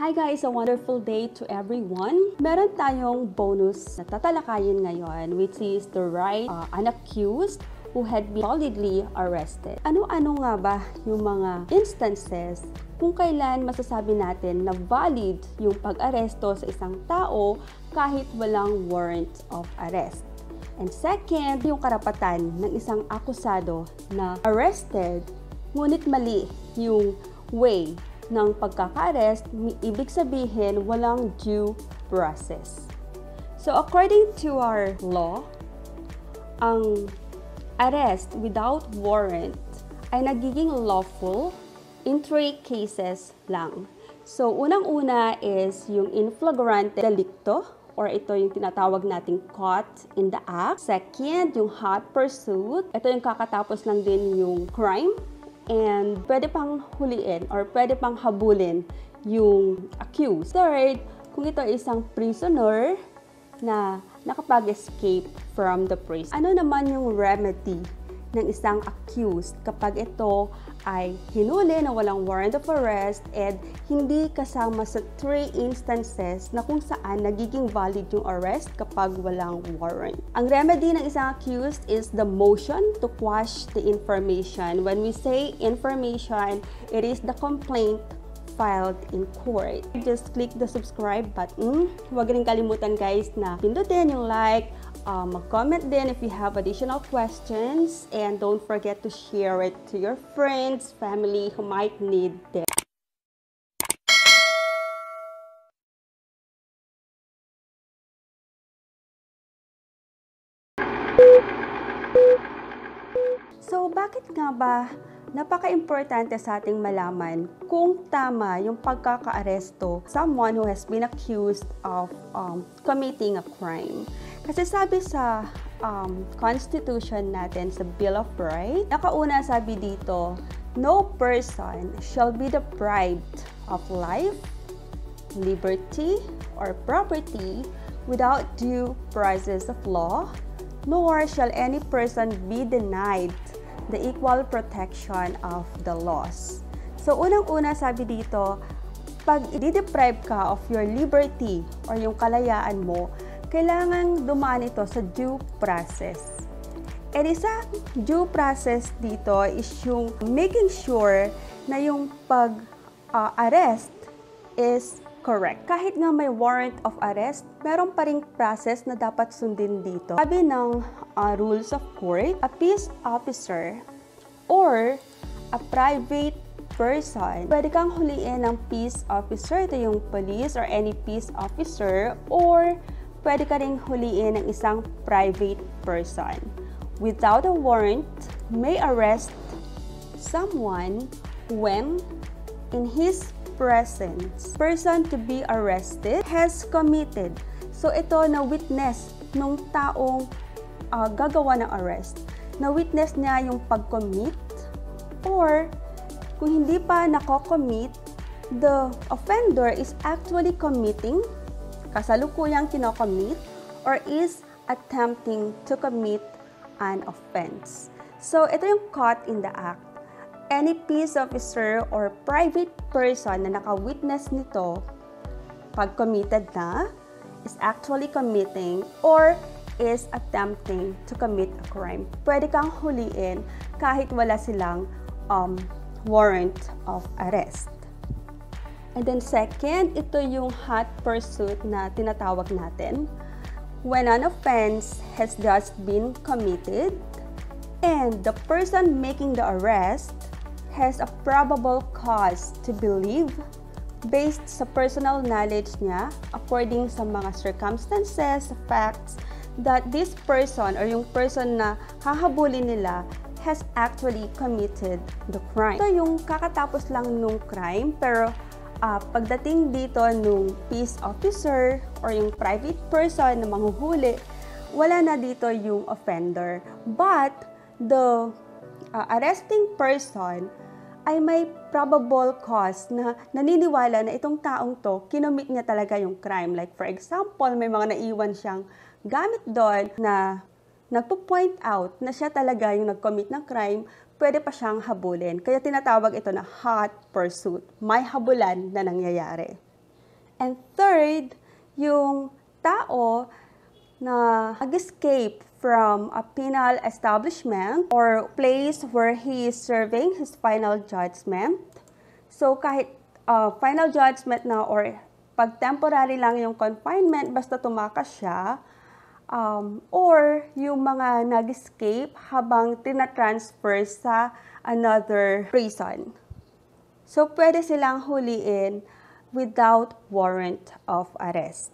Hi guys! A wonderful day to everyone. Meron tayong bonus na tatalakayin ngayon which is the right uh, unaccused who had been validly arrested. Ano-ano nga ba yung mga instances kung kailan masasabi natin na valid yung pag-aresto sa isang tao kahit walang warrant of arrest? And second, yung karapatan ng isang akusado na arrested ngunit mali yung way ng pagkaka-arrest, ibig sabihin walang due process. So according to our law, ang arrest without warrant ay nagiging lawful in three cases lang. So unang-una is yung in flagrante delicto or ito yung tinatawag nating caught in the act. Second, yung hot pursuit. Ito yung kakatapos lang din yung crime and pwede pang huliin or pwede pang habulin yung accused. Third, kung ito isang prisoner na nakapag-escape from the prison. Ano naman yung remedy ng isang accused kapag ito ay hinuli na walang warrant of arrest and hindi kasama sa three instances na kung saan nagiging valid yung arrest kapag walang warrant. Ang remedy ng isang accused is the motion to quash the information. When we say information, it is the complaint filed in court. Just click the subscribe button. Huwag rin kalimutan guys na pindutin yung like, uh, mag-comment din if you have additional questions and don't forget to share it to your friends, family who might need this. So, bakit nga ba napaka-importante sa ating malaman kung tama yung pagkakaaresto someone who has been accused of um, committing a crime? Kasi sabi sa um, Constitution natin, sa Bill of Rights, nakauna sabi dito, no person shall be deprived of life, liberty, or property without due process of law, nor shall any person be denied the equal protection of the laws. So, unang-una sabi dito, pag i-deprive ka of your liberty or yung kalayaan mo, kailangan dumaan ito sa due process. And isa due process dito is yung making sure na yung pag-arrest uh, is correct. Kahit nga may warrant of arrest, meron pa ring process na dapat sundin dito. Sabi ng uh, rules of court, a peace officer or a private person, pwede kang huliin ng peace officer, ito yung police or any peace officer, or pwede ka ring huliin ng isang private person. Without a warrant, may arrest someone when in his presence, person to be arrested has committed. So ito na witness nung taong uh, gagawa ng arrest. Na witness niya yung pag-commit or kung hindi pa nako-commit, the offender is actually committing kasalukuyang kinocommit or is attempting to commit an offense. So, ito yung caught in the act. Any peace officer or private person na naka-witness nito pag committed na is actually committing or is attempting to commit a crime. Pwede kang huliin kahit wala silang um, warrant of arrest. And then second, ito yung hot pursuit na tinatawag natin. When an offense has just been committed and the person making the arrest has a probable cause to believe based sa personal knowledge niya according sa mga circumstances, facts, that this person or yung person na hahabulin nila has actually committed the crime. Ito yung kakatapos lang nung crime pero uh, pagdating dito nung peace officer or yung private person na manghuhuli, wala na dito yung offender. But the uh, arresting person ay may probable cause na naniniwala na itong taong to, kinomit niya talaga yung crime. Like for example, may mga naiwan siyang gamit doon na nagpo-point out na siya talaga yung nag-commit ng crime, pwede pa siyang habulin. Kaya tinatawag ito na hot pursuit. May habulan na nangyayari. And third, yung tao na nag-escape from a penal establishment or place where he is serving his final judgment. So kahit uh, final judgment na or pag temporary lang yung confinement, basta tumakas siya, um, or yung mga nag-escape habang tinatransfer sa another prison. So pwede silang huliin without warrant of arrest.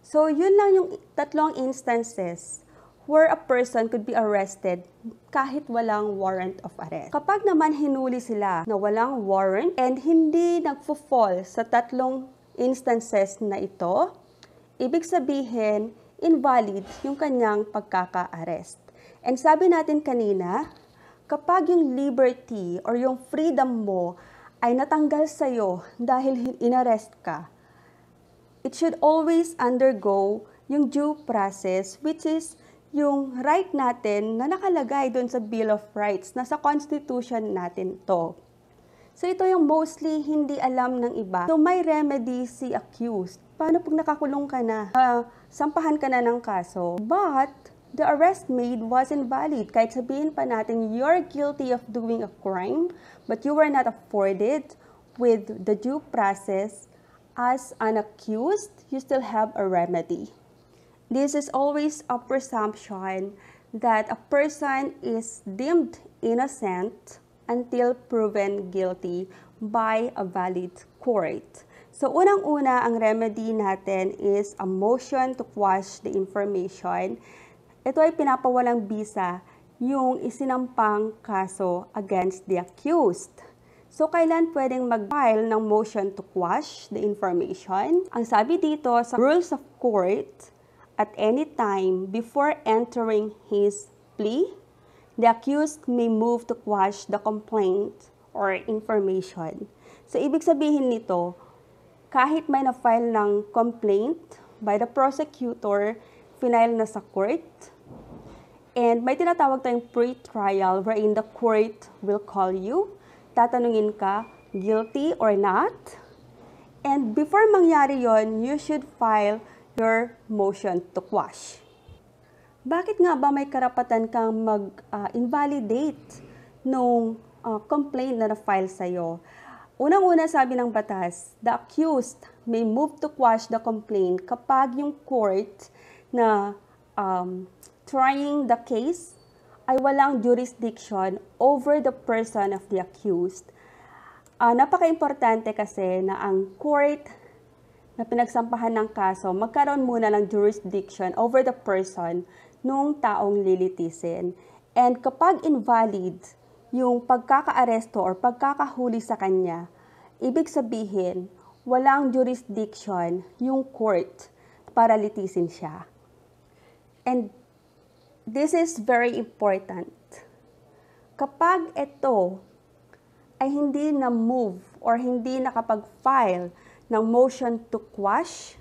So yun lang yung tatlong instances where a person could be arrested kahit walang warrant of arrest. Kapag naman hinuli sila na walang warrant and hindi nagfo-fall sa tatlong instances na ito, ibig sabihin, invalid yung kanyang pagkaka-arrest. And sabi natin kanina, kapag yung liberty or yung freedom mo ay natanggal sa'yo dahil inarrest ka, it should always undergo yung due process which is yung right natin na nakalagay doon sa Bill of Rights, nasa Constitution natin to. So ito yung mostly hindi alam ng iba. So may remedy si accused. Paano pag nakakulong ka na, uh, sampahan ka na ng kaso, but the arrest made was invalid. Kahit sabihin pa natin you're guilty of doing a crime, but you were not afforded with the due process as an accused, you still have a remedy. This is always a presumption that a person is deemed innocent until proven guilty by a valid court. So, unang-una, ang remedy natin is a motion to quash the information. Ito ay pinapawalang bisa yung isinampang kaso against the accused. So, kailan pwedeng mag-file ng motion to quash the information? Ang sabi dito sa Rules of Court, at any time before entering his plea, the accused may move to quash the complaint or information. So, ibig sabihin nito, kahit may na-file ng complaint by the prosecutor, final na sa court, and may tinatawag tayong pre-trial wherein the court will call you, tatanungin ka, guilty or not, and before mangyari yon, you should file your motion to quash. Bakit nga ba may karapatan kang mag-invalidate uh, nung uh, complaint na na-file sa'yo? Unang-una sabi ng batas, the accused may move to quash the complaint kapag yung court na um, trying the case ay walang jurisdiction over the person of the accused. Uh, napaka-importante kasi na ang court na pinagsampahan ng kaso, magkaroon muna ng jurisdiction over the person nung taong lilitisin. And kapag invalid yung pagkakaaresto or pagkakahuli sa kanya, ibig sabihin, walang jurisdiction yung court para litisin siya. And this is very important. Kapag ito ay hindi na-move or hindi nakapag-file ng motion to quash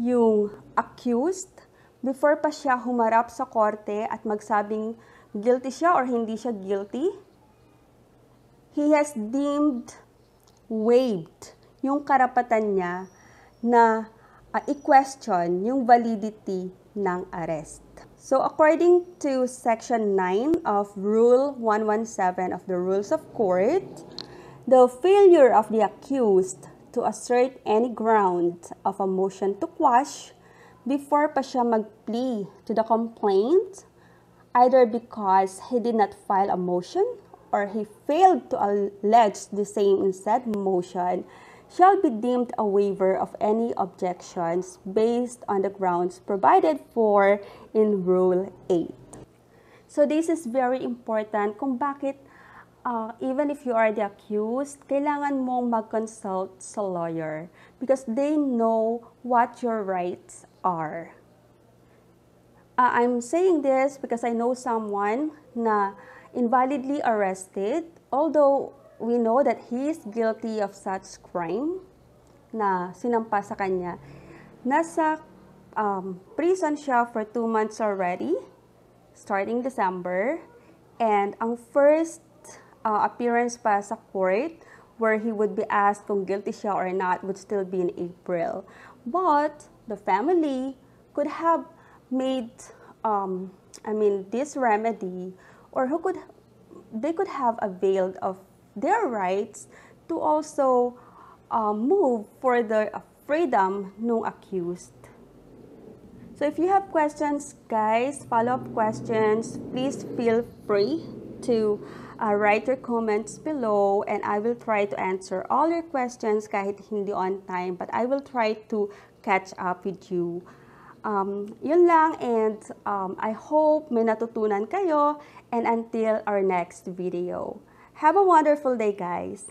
yung accused before pa siya humarap sa korte at magsabing guilty siya or hindi siya guilty. He has deemed waived yung karapatan niya na uh, i-question yung validity ng arrest. So according to section 9 of rule 117 of the rules of court, the failure of the accused to assert any ground of a motion to quash before pa siya mag-plea to the complaint, either because he did not file a motion or he failed to allege the same in said motion, shall be deemed a waiver of any objections based on the grounds provided for in Rule 8. So this is very important kung bakit uh, even if you are the accused, kailangan mong mag-consult sa lawyer because they know what your rights are. Uh, I'm saying this because I know someone na invalidly arrested, although we know that he is guilty of such crime na sinampa sa kanya. Nasa um, prison siya for two months already, starting December. And ang first uh, appearance pa sa court where he would be asked kung guilty siya or not would still be in April. But the family could have made, um, I mean, this remedy, or who could, they could have availed of their rights to also um, move for the freedom nung accused. So if you have questions, guys, follow-up questions, please feel free to uh, write your comments below and I will try to answer all your questions kahit hindi on time but I will try to catch up with you. Um, yun lang and um, I hope may natutunan kayo and until our next video. Have a wonderful day, guys!